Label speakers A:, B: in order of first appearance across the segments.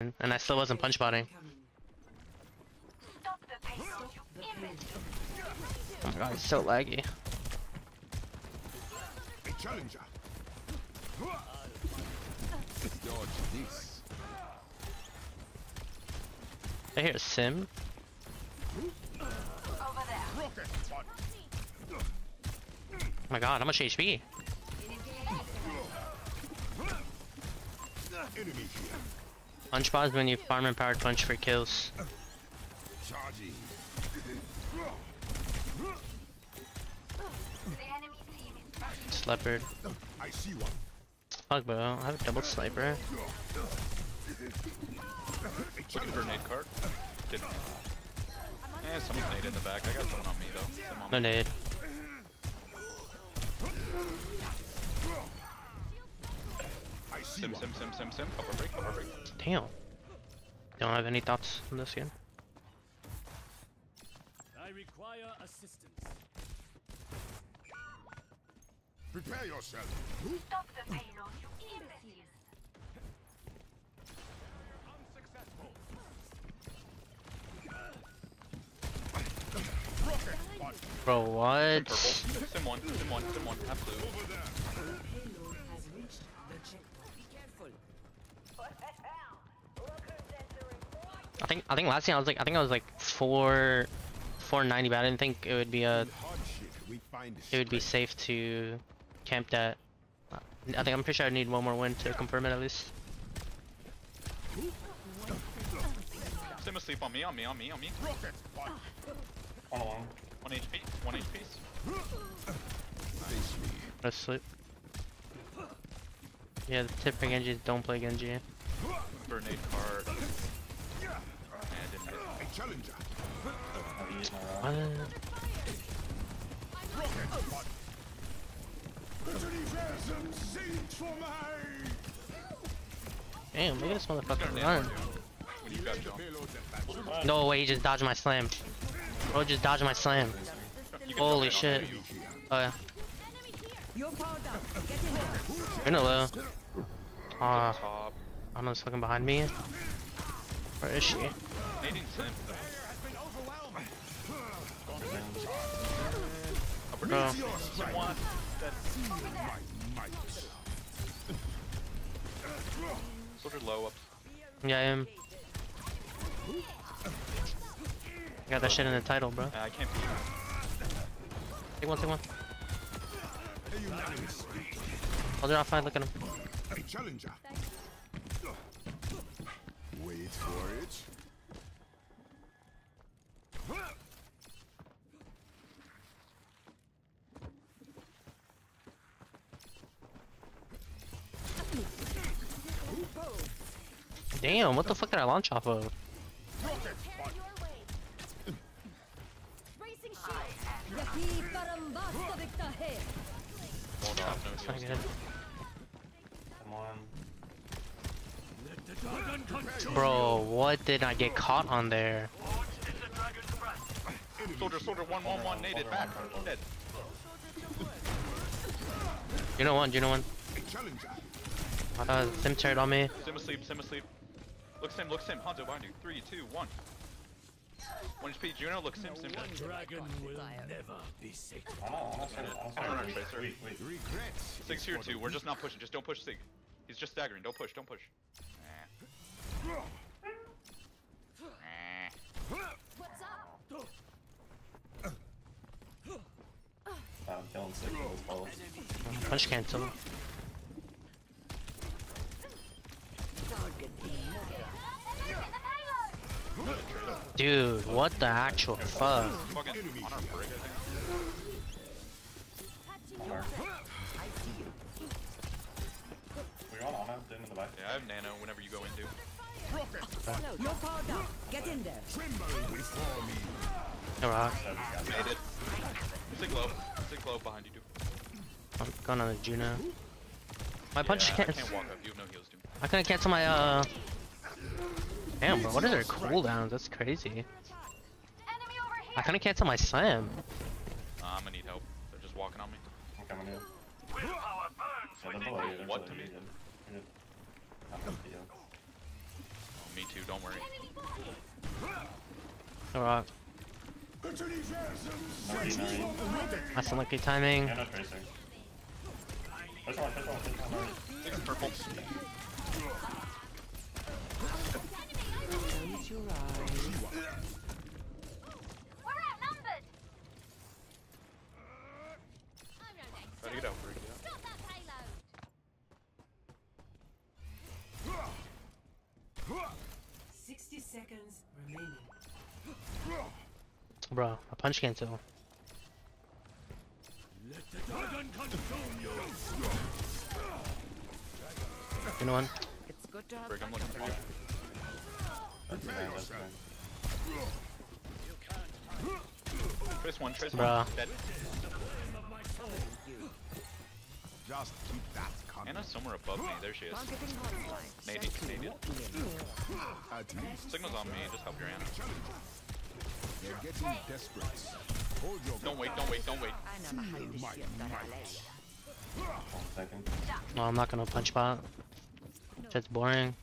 A: and I still wasn't punch botting.
B: Stop the payload, you imbecile!
A: Oh my god, it's so laggy.
C: A challenger. Dodge this.
A: I hear a sim.
B: Over there.
A: Oh my god, how much HP?
C: Enemy here.
A: Punch bots when you farm and empowered punch for kills.
C: Charging.
B: The enemy team is rushing.
A: Sleopard.
C: I see one.
A: Fuck bro, I have a double sniper.
D: Looking for a nade cart. Didn't. Eh, someone's nade in the back. I got someone on me though. Someone on
A: No nade.
C: I see
D: Sim, sim, sim, sim, sim. Cover break, cover break.
A: Damn. Don't have any thoughts on this game.
E: I require assistance.
C: Prepare yourself.
B: Stop the payload, you imbecile!
A: Bro,
D: Sim
A: what?
D: purple. Sim one, sim one, sim one. Half
A: I think I think last time I was like I think I was like four four ninety, but I didn't think it would be a
C: Hard shit. We find the
A: it would be safe to camp that. I think I'm pretty sure I need one more win to confirm it at least.
D: Sim asleep on me, on me, on me, on me.
C: Rocket. One.
F: One along.
D: One HP, one HP.
C: Face me.
A: Let's sleep. Yeah, the tip for Genji is don't play Genji.
D: For a
C: challenger.
F: Have used my rod?
A: What?
C: Universum sing for my.
A: Damn, look at this
D: Got
A: motherfucker run.
D: cart, yeah. When you got John.
C: Payload that batch.
A: No way, he just dodged my slam. Bro, just dodged my slam. Holy
D: jump in on
A: shit. Oh yeah.
G: You're powered up. Get in there.
A: You're no low. Aw,
D: Top.
A: I know it's fucking behind me. Where is she?
D: Upper
A: Bro.
D: nade. Sim one. Dead.
C: My might.
D: Soldier low up.
A: Yeah, I am. Got that shit in the title, bro.
D: Uh, I can't beat
A: Take one, take one.
C: A unanimous.
A: Hold it off fine, look at him.
C: A challenger. Wait for it.
A: Damn, what the fuck did I launch off of?
G: Racing shield. Yaki Parambasta Victor Head.
D: Hold off, no
A: It's not good.
F: Come on.
E: Let the dragon control.
A: Bro, what did I get caught on there?
D: Soldier, soldier, one, one, one, naded back. Dead.
A: You know one, you know one. I thought Sim turned on me.
D: Sim asleep, sim asleep. Look sim, look sim. Hanzo behind you. Three, two, one. One HP. Juno, look sim, sim.
E: One dragon will never be safe.
F: I know, almost hit it, almost
D: I don't
F: hit
D: know. Tracer.
F: Wait, wait.
C: Regrets.
D: Sig's here too. We're just not pushing. Just don't push Sig. He's just staggering. Don't push. Don't push.
G: What's up?
F: I'm killing six of those balls.
A: Punch cancel. Dude, what the actual fuck?
D: Fucking on our break, I think.
F: Alright. We're on it, in the back.
D: Yeah, I have nano whenever you go into.
C: Rocket.
G: Get in there.
C: Tremble before me.
A: No rock.
F: So this guy's
D: low. Sig low behind you, dude.
A: I'm going on the Juno. My punch
D: yeah,
A: can't.
D: can't walk up. You have no heals, dude.
A: I couldn't cancel my uh. Damn, bro, what are their cooldowns? That's crazy. I
B: here!
A: couldn't cancel my slam.
D: Uh, I'm gonna need help. They're just walking on me.
F: I'm coming in.
B: Willpower
F: Yeah, they're below you, they're
D: What to
F: you,
D: me?
F: dude. You're good. I'm gonna be, uh,
D: too, don't worry.
A: Alright.
F: Nari, Nari.
A: That's unlucky timing.
F: Yeah, no tracer. Push on, push on, push on, Nari.
D: Six purple.
A: Bro, a punch cancel.
E: Let the dragon consume you.
A: You know one?
H: It's good to have
D: Brig, I'm looking for you.
F: That's fine, that's fine.
D: Trace one, trace
A: Bruh.
D: one. Dead.
C: Just keep that coming.
D: Ana's somewhere above me. There she is.
H: targeting hotline.
D: Canadian, Canadian. Signal's on me. Just help your Anna.
C: They're getting desperate. Hold your
D: don't wait, don't wait, don't wait.
A: No, I'm not gonna punch bot. That's boring.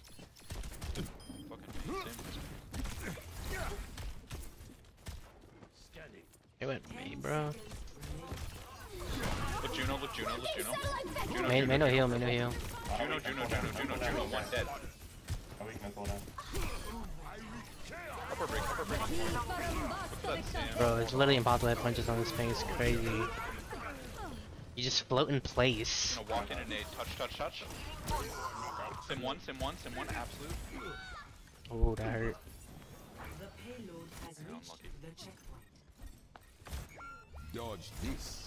A: It went me, bro.
D: Juno, look Juno, look Juno. Juno,
A: may,
D: Juno,
A: may no heal, may no heal.
D: Juno, Juno, Juno, Juno, Juno, one dead.
F: Are we gonna?
D: Upper break, upper break. Look for that Sam.
A: Bro, it's literally impossible to hit punches on this thing. It's crazy. You just float in place.
D: Gonna walk in and nade. Touch, touch, touch. Sim one, sim one, sim one, absolute.
A: Oh, that hurt.
I: The payload has reached
D: unlucky.
I: the checkpoint.
C: dodge this.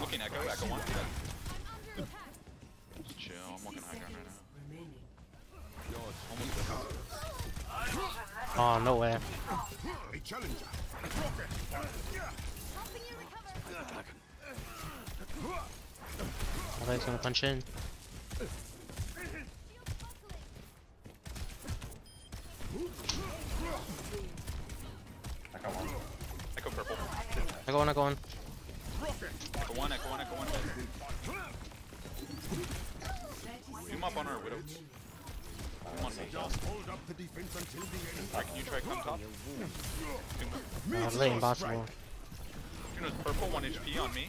D: Looking echo, echo one. Dead. Just chill. I'm looking high ground right now.
I: Remaining.
C: Dodge.
D: Almost dead.
A: Oh, no way.
C: A challenger.
A: I thought he gonna punch in.
F: I got one.
D: Echo purple.
A: I go on, I go on.
D: Echo one, echo one, echo one. Dead. Zoom up on our widow. Come on, mate.
C: Just hold up the defense until the end.
D: Alright, can you try come top? Zoom up.
A: It's literally impossible.
D: Juno's purple, 1 HP on me.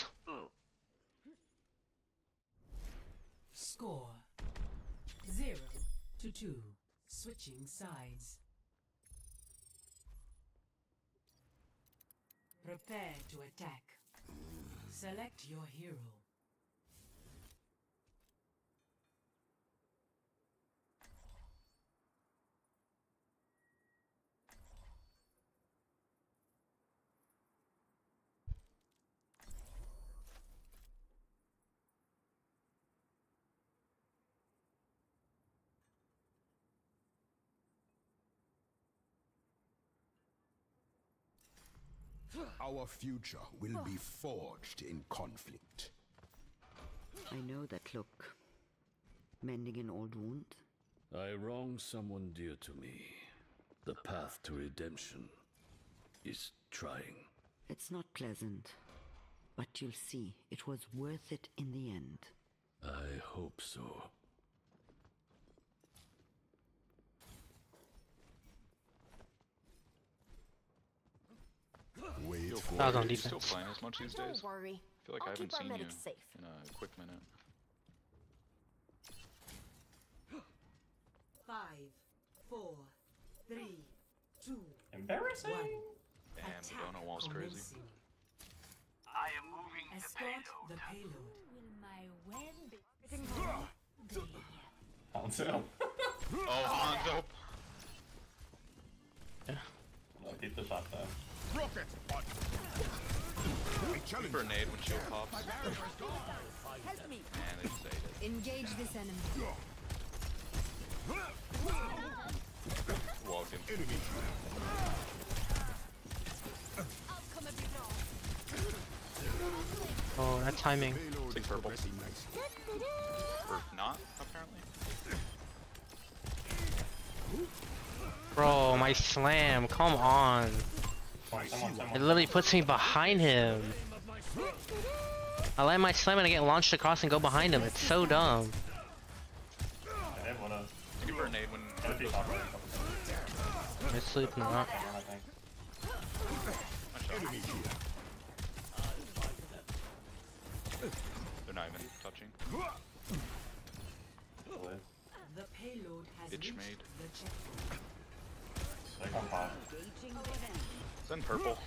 I: sides. Prepare to attack. Select your hero.
C: Our future will be forged in conflict.
H: I know that look. Mending an old wound?
E: I wronged someone dear to me. The path to redemption is trying.
H: It's not pleasant. But you'll see, it was worth it in the end.
E: I hope so.
C: Wait for
A: that on
D: defense. Still playing as much these days.
B: Don't worry.
D: I feel like
B: I'll I haven't
D: seen you
B: safe.
D: in a quick minute.
I: Five, four, three, two.
F: Embarrassing.
I: One.
D: Damn, the donut wall's crazy.
B: I am moving
I: Escort the payload. The payload.
B: Will my
F: Hanzo.
D: oh, Hanzo.
F: Yeah. I did the shot though.
C: Rocket! I challenge
D: For when shield pops.
G: Help me.
D: Man, they just ate it.
G: Engage this enemy.
D: Walking.
C: enemy.
B: Outcome of your
A: Oh, that timing.
C: Payload
D: Take
C: is
D: purple. Or not, apparently.
A: Bro, my slam, come on.
C: I see
F: Someone.
A: It literally puts me behind him. I land my slam and I get launched across and go behind him. It's so dumb.
F: I did wanna.
D: Looking for a nade when.
F: Gonna be top right a couple times.
A: I sleep now.
F: I think.
D: Nice shot.
C: Enemy here.
D: They're not even touching.
F: Still.
I: The payload has
D: Itch
I: reached
D: made.
I: The checkpoint.
F: Like on top.
D: Send purple.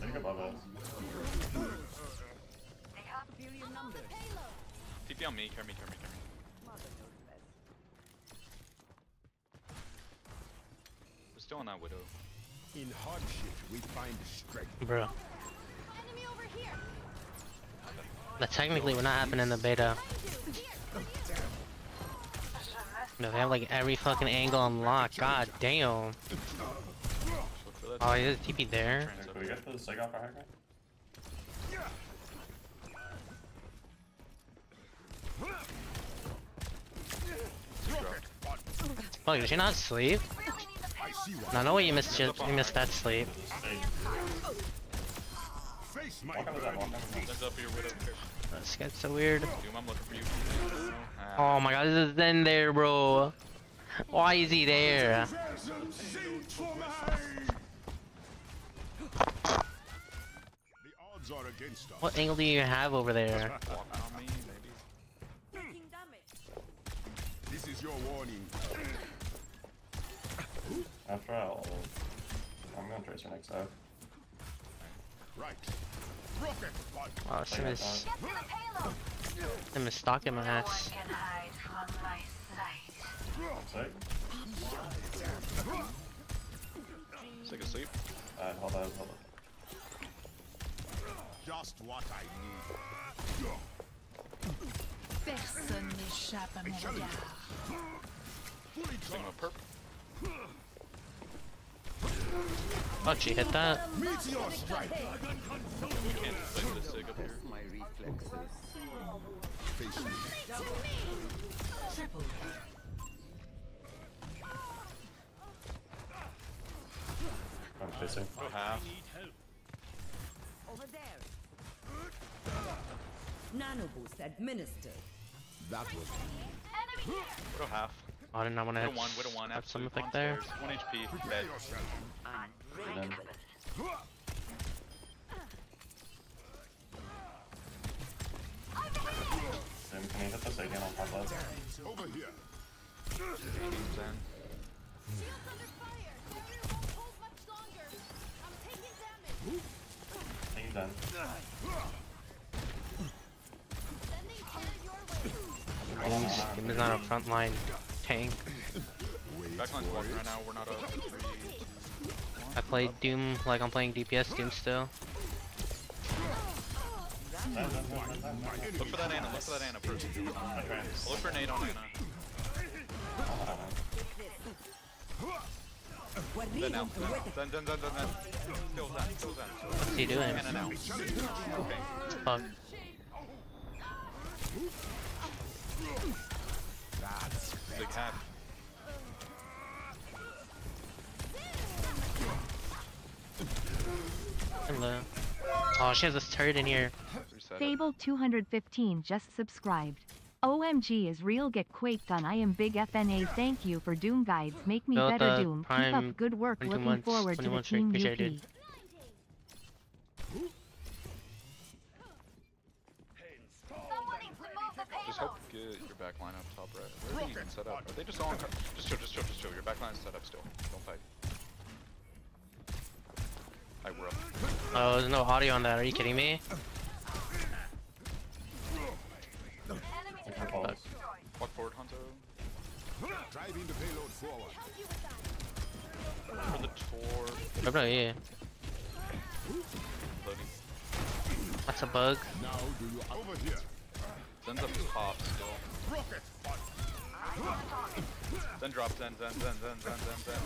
F: Think above us.
D: TP on me, carry me, carry me, carry me. We're still on that widow.
C: In hardship, we find strength.
A: Bro.
B: Over here.
A: That technically would not happen in the beta. No, they have like every fucking angle unlocked. God damn.
D: Oh, for that.
A: Oh, is TP there?
D: Trans up
F: Can we
D: here.
F: get the sig off our?
A: Fuck, did she not sleep?
C: I see one.
A: No, no way you missed you, you missed that sleep.
C: Face my
F: Walk on with that, walk on with that.
D: Send up your widow. Here.
A: This gets so weird.
D: Doom, I'm looking for you.
A: Oh my god, this is in there, bro. Why is he there?
C: The odds are against us.
A: What angle do you have over there?
D: walk on me, maybe.
G: Taking damage.
C: This is your warning.
F: After I'll. I'm gonna trace her next side.
C: Right. Rocket! One.
A: Oh, Sim is,
B: Get to the payload.
A: Stalking my ass.
B: can hide from sight.
D: Sick asleep.
F: Uh, hold on, hold on.
C: Just what I need.
B: Personne n'échappe à mon regard.
D: Sigma perp.
A: Oh, she hit that?
C: Meteor strike!
D: You can't defend the sig up here.
H: My reflexes.
C: Face me.
I: Triple.
F: I'm chasing.
D: Go half.
G: Over there. Nano boost administered.
C: That was
D: Go half.
A: I did not want to
D: Widow
A: hit
D: one, widow one,
A: have some
D: absolute
A: effect there.
D: One HP,
C: prepare
D: dead.
F: Done.
B: Sending care your way.
A: Game's, game is not a frontline tank.
D: Backline's walking right now. We're not up.
A: I play Doom like I'm playing DPS Doom still.
D: Look for that Ana. Look for that Ana first.
F: I trans.
D: Look for a nade on Ana. Then now. Then, then, then, then, then. Kill Zen. Kill Zen.
A: What's he doing?
D: Ana now.
A: Fuck.
D: Sig half.
A: Hello. Oh, she has this turret in here.
D: Reset.
J: Fable 215 just subscribed. OMG is real get quaked on I am big FNA thank you for Doom guides make me
A: Built
J: better Doom keep up good work looking
A: months-
J: forward to the
A: streak,
J: team
A: appreciate
J: UP.
A: it.
B: Someone needs to move the
D: Just
B: payload.
D: hope get your back line up top right. Where are they even set up? Are they just all on Just chill, just chill, just chill. Your back line's set up still. Don't fight. Alright, we're up.
A: Oh, there's no audio on that. Are you kidding me?
F: Think we're close.
C: Driving the payload forward.
B: Help you with that.
D: For the tour.
A: Oh, bro, yeah.
D: Loading.
A: That's a bug.
C: Now do you over here?
D: Zen's up top still.
C: Rocket.
D: Zen drop Zen, Zen, Zen, Zen, Zen, Zen, Zen.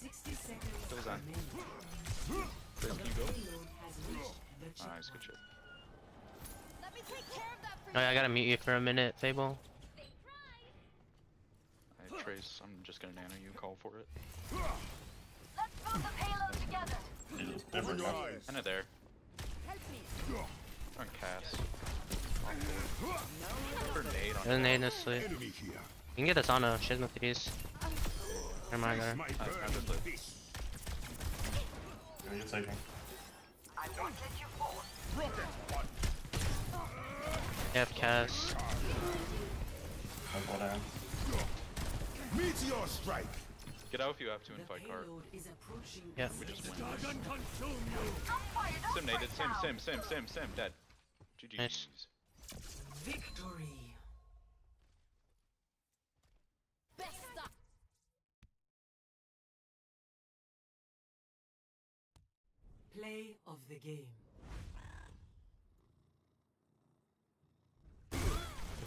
I: 60
D: Still Zen.
I: remaining.
D: Chris, can you go?
I: Payload has reached the
D: Nice, good shit.
B: Let me take care of that for
A: Oh,
B: you.
A: Yeah, I gotta mute you for a minute, Fable.
D: Alright, Trace, I'm just gonna nano you, call for it.
B: Let's build the payload together.
C: Open your eyes.
D: Kinda there.
B: Help me.
D: On cast. Grenade on
A: There's an aid in this sleep. You can get this on a shit with these. Never mind there.
C: My
D: Nice,
C: burn
D: nice, nice.
C: this.
F: Who are you taking?
A: They have cast.
F: Don't down.
C: Meteor strike.
D: Get out if you have to and fight cart.
I: payload is approaching
A: Yeah.
D: We just win. Sim naded, sim, sim, sim, sim, sim, dead. GG.
A: Nice.
I: victory.
B: Best.
I: Play of the game.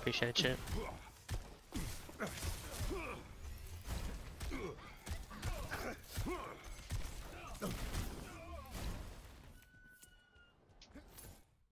A: Appreciate it.